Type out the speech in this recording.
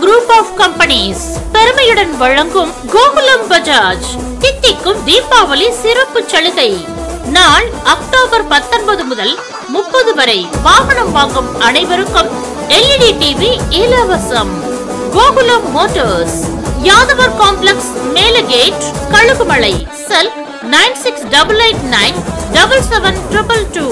Group of companies பெருமையுடன் வழங்கும் கோகுலம் பஜாஜ். தித்திக்கும் தீபாவளி சிறப்பு சலுகை. நாள் அக்டோபர் பத்தொன்பது முதல் முப்பது வரை வாகனம் வாங்கும் அனைவருக்கும் எல்இடி டிவி இலவசம். கோகுலம் மோட்டார்ஸ். யாதவர் complex Melagate Kazhugumalai cell nine six double eight nine double seven triple two.